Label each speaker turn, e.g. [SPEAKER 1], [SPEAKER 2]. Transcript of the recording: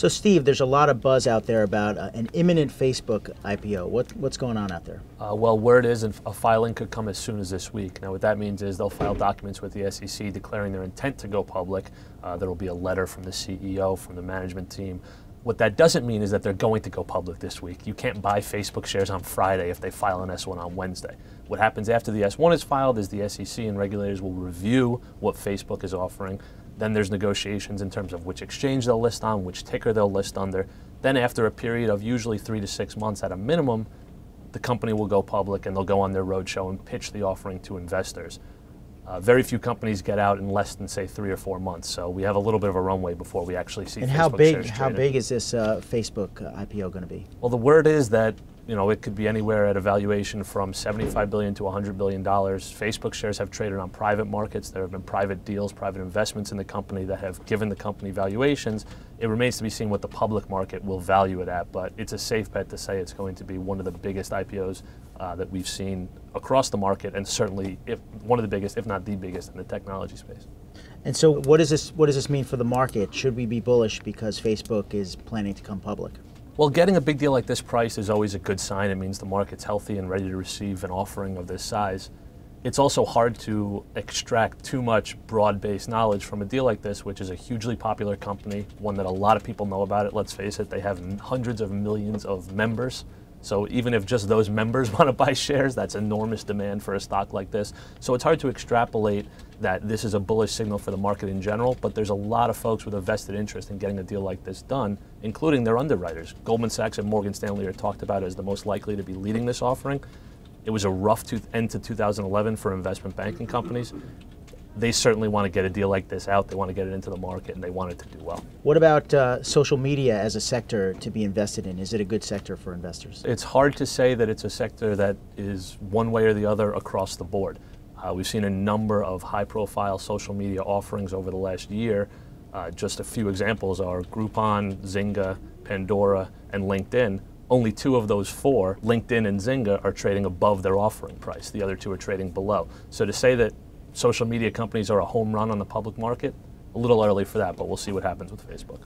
[SPEAKER 1] So, Steve, there's a lot of buzz out there about uh, an imminent Facebook IPO. What, what's going on out there?
[SPEAKER 2] Uh, well, word is a filing could come as soon as this week. Now, what that means is they'll file documents with the SEC declaring their intent to go public. Uh, there will be a letter from the CEO, from the management team. What that doesn't mean is that they're going to go public this week. You can't buy Facebook shares on Friday if they file an S1 on Wednesday. What happens after the S1 is filed is the SEC and regulators will review what Facebook is offering then there's negotiations in terms of which exchange they'll list on, which ticker they'll list under. Then after a period of usually three to six months at a minimum, the company will go public and they'll go on their roadshow and pitch the offering to investors. Uh, very few companies get out in less than say three or four months, so we have a little bit of a runway before we actually see.
[SPEAKER 1] And
[SPEAKER 2] Facebook
[SPEAKER 1] how big? How big is this uh, Facebook uh, IPO going to be?
[SPEAKER 2] Well, the word is that you know, it could be anywhere at a valuation from 75 billion to 100 billion dollars. Facebook shares have traded on private markets. There have been private deals, private investments in the company that have given the company valuations. It remains to be seen what the public market will value it at, but it's a safe bet to say it's going to be one of the biggest IPOs uh, that we've seen across the market, and certainly if one of the biggest, if not the biggest, in the technology space.
[SPEAKER 1] And so, what does this what does this mean for the market? Should we be bullish because Facebook is planning to come public?
[SPEAKER 2] Well, getting a big deal like this price is always a good sign. It means the market's healthy and ready to receive an offering of this size. It's also hard to extract too much broad-based knowledge from a deal like this, which is a hugely popular company, one that a lot of people know about it. Let's face it, they have hundreds of millions of members. So even if just those members want to buy shares, that's enormous demand for a stock like this. So it's hard to extrapolate that this is a bullish signal for the market in general, but there's a lot of folks with a vested interest in getting a deal like this done, including their underwriters. Goldman Sachs and Morgan Stanley are talked about as the most likely to be leading this offering. It was a rough end to 2011 for investment banking companies they certainly want to get a deal like this out. They want to get it into the market, and they want it to do well.
[SPEAKER 1] What about uh, social media as a sector to be invested in? Is it a good sector for investors?
[SPEAKER 2] It's hard to say that it's a sector that is one way or the other across the board. Uh, we've seen a number of high-profile social media offerings over the last year. Uh, just a few examples are Groupon, Zynga, Pandora, and LinkedIn. Only two of those four, LinkedIn and Zynga, are trading above their offering price. The other two are trading below. So to say that social media companies are a home run on the public market. A little early for that, but we'll see what happens with Facebook.